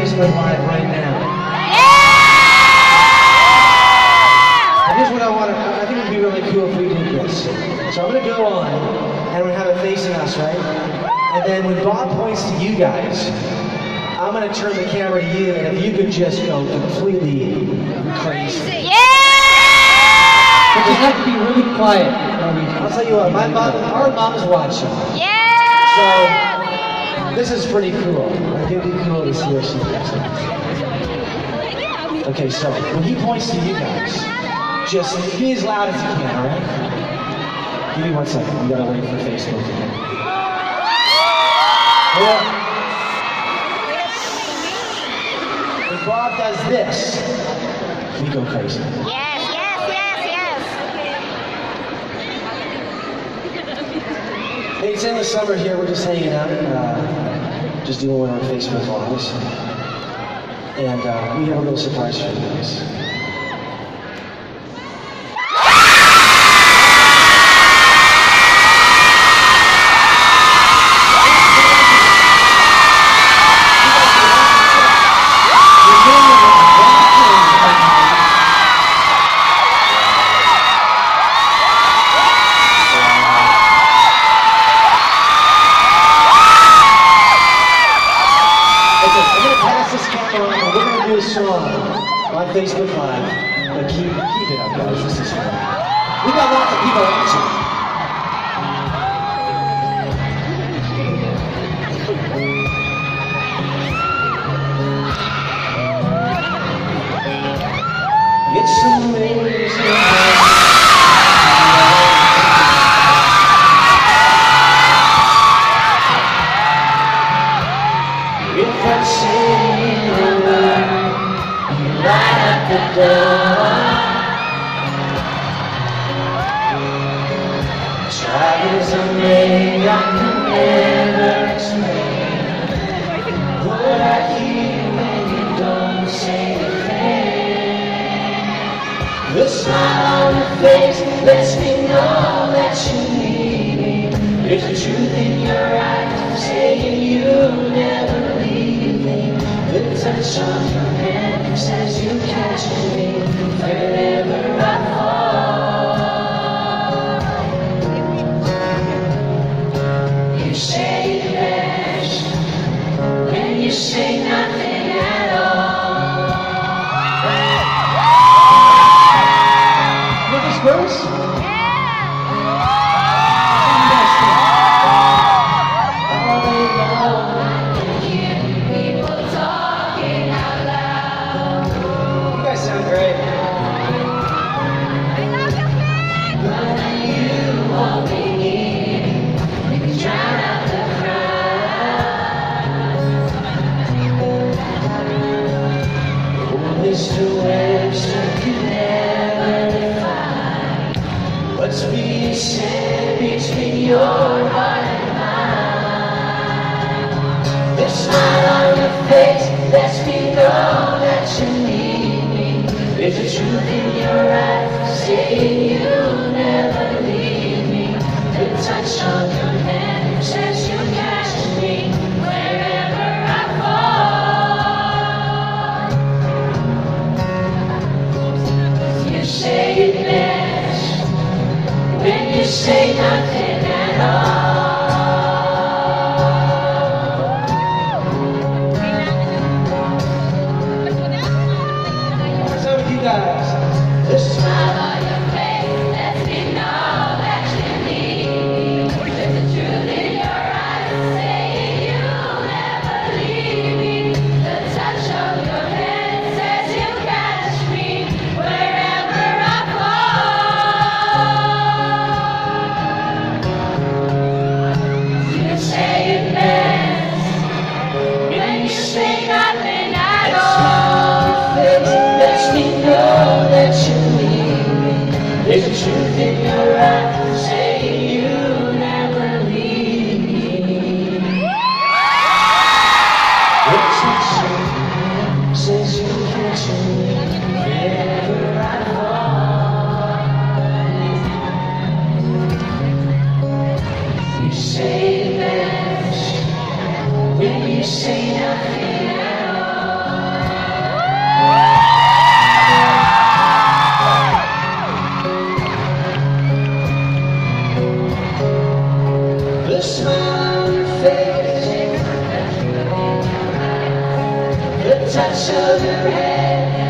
Facebook Live right now. And here's what I want to, I think it would be really cool if we did this. So I'm going to go on, and we're going to have it facing us, right? And then when Bob points to you guys, I'm going to turn the camera to you, and if you could just go completely crazy. Yeah! But you have to be really quiet. I'll tell you what, my mom, our mom's watching. Yeah! So, this is pretty cool. I think it'd be cool to see what she thinks. Okay, so when he points to you guys, just be as loud as you can, all right? Give me one second. We gotta wait for Facebook to. Yeah. When Bob does this, we go crazy. Hey, it's in the summer here. We're just hanging out, uh, just doing one our Facebook lives, and uh, we have a little surprise for you guys. On Facebook Live. But keep, keep it up, guys. This is fun. We got lots of people watching. Door. Try as I can explain what I hear when you don't say. The smile on your face lets me know that you need me. There's a truth in your eyes between your heart and mine. The smile on your face lets me know that you need me. There's a truth in your eyes saying you'll never leave me. The touch of your hand says you catch me wherever I fall. You say when you say nothing me know that you need me. There's a truth in your eyes saying you'll never leave me. It's a truth says you catch me wherever I fall. You say best when you say nothing touch of your head.